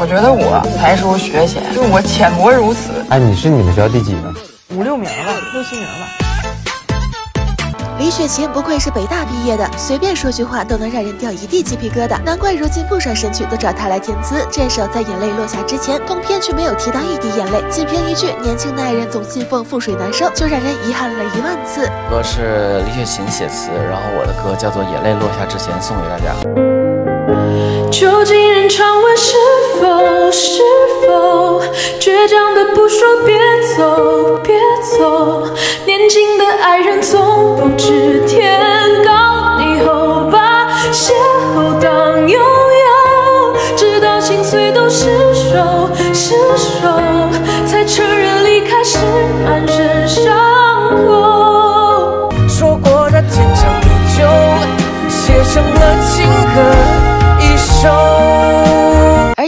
我觉得我才疏学浅，就我浅薄如此。哎，你是你们学校第几个？五六名了，六七名了。李雪琴不愧是北大毕业的，随便说句话都能让人掉一地鸡皮疙瘩，难怪如今不少神曲都找她来填词。这首在眼泪落下之前，通篇却没有提到一滴眼泪，仅凭一句“年轻的爱人总信奉覆水难收”，就让人遗憾了一万次。歌是李雪琴写词，然后我的歌叫做《眼泪落下之前》，送给大家。究竟说别走别走，年轻的爱人总不知天高地厚，把邂逅当拥有，直到心碎都失手失手，才承认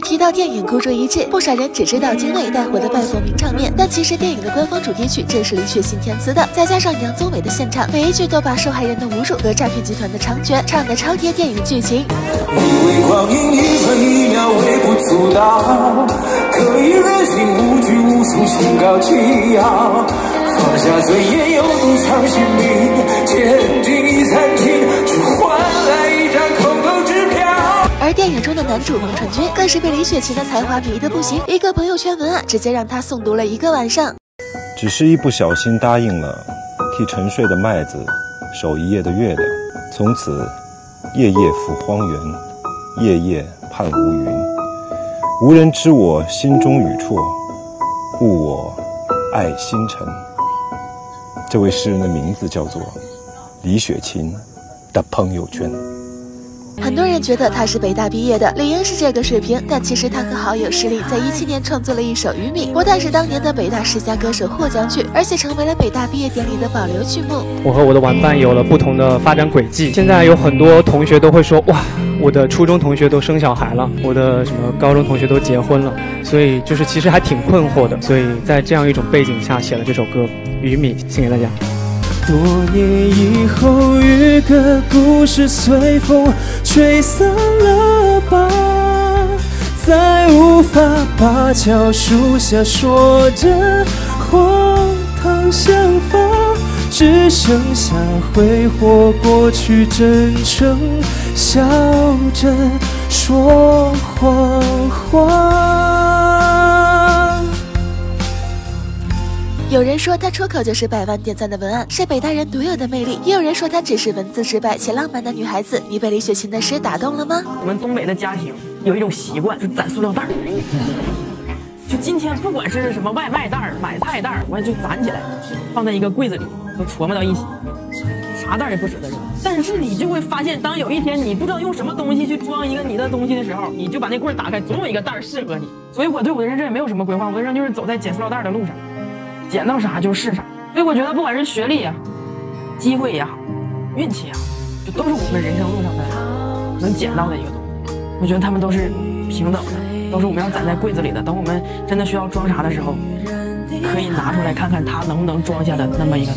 提到电影孤注一掷，不少人只知道金卫带回的拜佛名场面，但其实电影的官方主题曲正是李雪琴填词的，再加上杨宗纬的现场，每一句都把受害人的侮辱和诈骗集团的猖獗唱得超贴电影剧情。以为光阴一分一秒微不足道，可以任性无拘无束，心高气傲，放下尊严有赌场中的男主王传君更是被李雪琴的才华迷得不行，一个朋友圈文案直接让他诵读了一个晚上。只是一不小心答应了，替沉睡的麦子守一夜的月亮，从此夜夜赴荒原，夜夜盼无云。无人知我心中语处，误我爱星辰。这位诗人的名字叫做李雪琴的朋友圈。很多人觉得他是北大毕业的，理应是这个水平。但其实他和好友石林在一七年创作了一首《鱼米》，不但是当年的北大十佳歌手获奖曲，而且成为了北大毕业典礼的保留曲目。我和我的玩伴有了不同的发展轨迹，现在有很多同学都会说：“哇，我的初中同学都生小孩了，我的什么高中同学都结婚了。”所以就是其实还挺困惑的。所以在这样一种背景下写了这首歌《鱼米》，献给大家。多年以后，一个故事随风吹散了吧，再无法把桥树下说着荒唐想法，只剩下挥霍过去真诚，笑着说谎话。有人说他出口就是百万点赞的文案，是北大人独有的魅力；也有人说她只是文字直白且浪漫的女孩子。你被李雪琴的诗打动了吗？我们东北的家庭有一种习惯，就攒塑料袋儿。就今天不管是什么外卖袋儿、买菜袋儿，完就攒起来，放在一个柜子里，都琢磨到一起，啥袋儿也不舍得扔。但是你就会发现，当有一天你不知道用什么东西去装一个你的东西的时候，你就把那柜打开，总有一个袋儿适合你。所以我对我的人生也没有什么规划，我的人生就是走在捡塑料袋的路上。捡到啥就是啥，所以我觉得不管是学历也好，机会也好，运气也好，就都是我们人生路上的能捡到的一个东西。我觉得他们都是平等的，都是我们要攒在柜子里的。等我们真的需要装啥的时候，可以拿出来看看它能不能装下的那么一个。